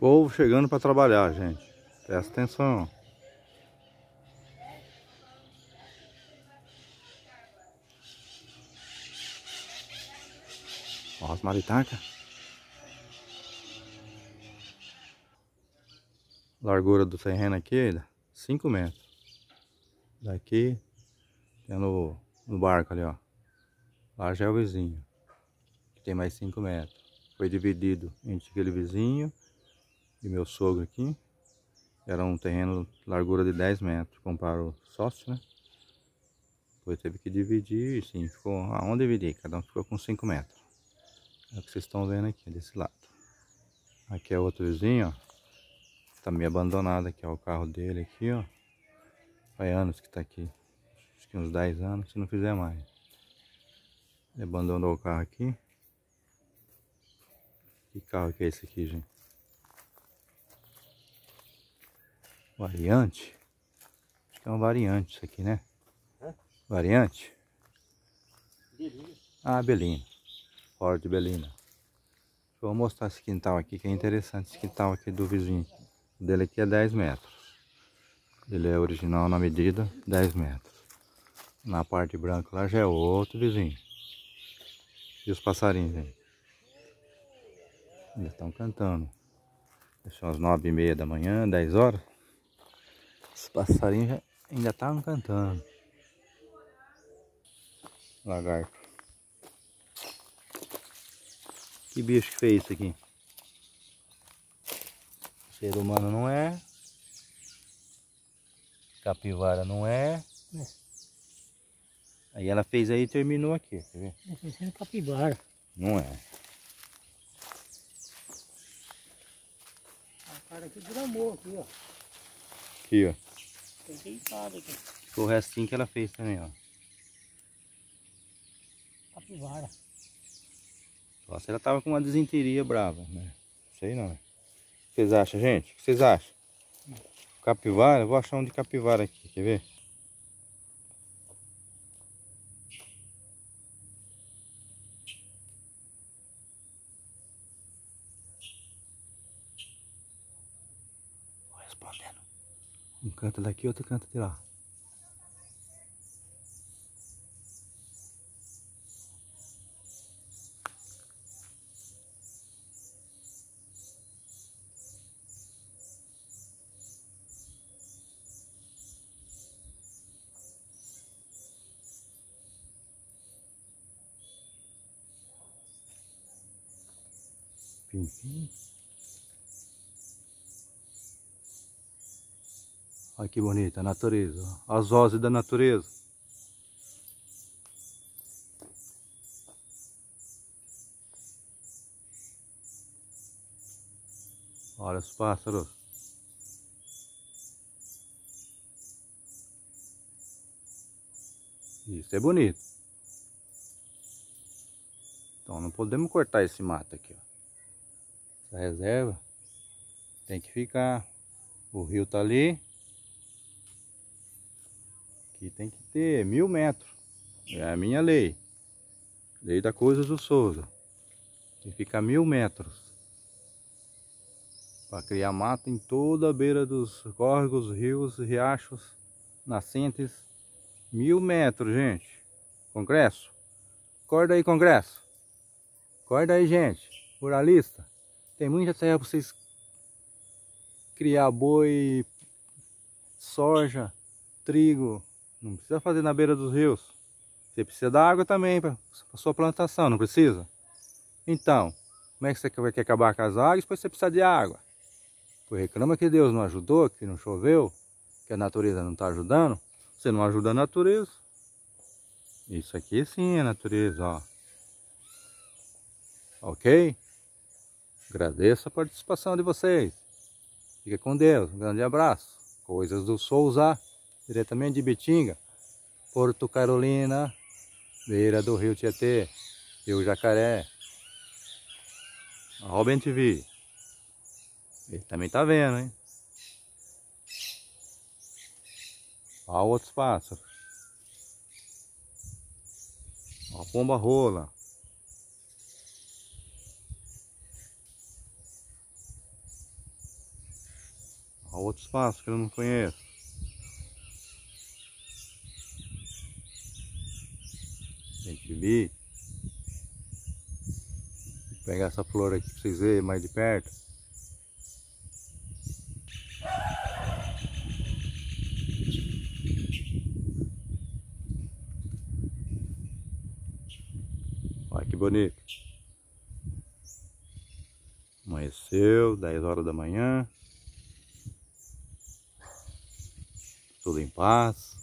Povo chegando para trabalhar, gente. Presta atenção. Ó as maritacas. Largura do terreno aqui, 5 metros. Daqui, tem no, no barco ali, ó. Lá já é o vizinho. Que tem mais 5 metros. Foi dividido entre aquele vizinho e meu sogro aqui. Era um terreno largura de 10 metros. Compraram o sócio, né? Depois teve que dividir, sim, ficou aonde dividir, cada um ficou com 5 metros. É o que vocês estão vendo aqui, desse lado. Aqui é outro vizinho, ó. Tá meio abandonado aqui, ó, o carro dele aqui, ó. Faz anos que tá aqui. Acho que uns 10 anos, se não fizer mais. Ele abandonou o carro aqui. Que carro que é esse aqui, gente? Variante? Acho que é um variante isso aqui, né? Hã? Variante? Belina. Ah, Belina. Ford Belina. Vou mostrar esse quintal aqui, que é interessante. Esse quintal aqui do vizinho. O dele aqui é 10 metros. Ele é original na medida, 10 metros. Na parte branca lá já é outro vizinho. E os passarinhos, gente? Ainda estão cantando. São as nove e meia da manhã, 10 horas. Os passarinhos já ainda estavam cantando. Lagarto. Que bicho que fez isso aqui? Ser humano não é. Capivara não é. é. Aí ela fez aí e terminou aqui, quer ver? É capivara. Não é. A cara aqui gramou aqui, ó. Aqui, ó. Tem deitado aqui. O restinho que ela fez também, ó. Capivara. Só se ela tava com uma desinteria brava, né? Sei não. O que vocês acham, gente? O que vocês acham? Capivara? Vou achar um de capivara aqui, quer ver? Um canta daqui, outro canta de lá. Pim, Olha que bonita a natureza, as vozes da natureza. Olha os pássaros. Isso é bonito. Então não podemos cortar esse mato aqui, ó. Essa reserva tem que ficar. O rio tá ali. Aqui tem que ter mil metros. É a minha lei. Lei da Coisas do Souza. Tem que ficar mil metros. Para criar mata em toda a beira dos córregos, rios, riachos, nascentes. Mil metros, gente. Congresso. Acorda aí, Congresso. Acorda aí, gente. Ruralista. Tem muita terra para vocês criar boi, soja, trigo. Não precisa fazer na beira dos rios. Você precisa da água também para sua plantação, não precisa? Então, como é que você quer acabar com as águas? Depois você precisa de água. Pois reclama que Deus não ajudou, que não choveu, que a natureza não está ajudando. Você não ajuda a natureza. Isso aqui sim é natureza, ó. Ok? Agradeço a participação de vocês. Fica com Deus. Um grande abraço. Coisas do Souza, diretamente de Bitinga, Porto Carolina, beira do Rio Tietê, Rio Jacaré. Robin TV. Ele também tá vendo, hein? Olha outros pássaros. Olha a pomba rola. Olha outros pássaros que eu não conheço. Vi. Vou pegar essa flor aqui pra vocês verem mais de perto. Olha que bonito. Amanheceu, 10 horas da manhã. Tudo em paz.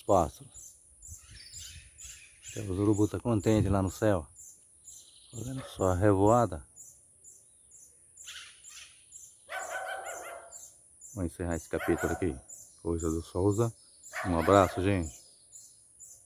Os pássaros. Os urubu tá contente lá no céu. Fazendo sua revoada. Vamos encerrar esse capítulo aqui. Coisa do Souza. Um abraço, gente.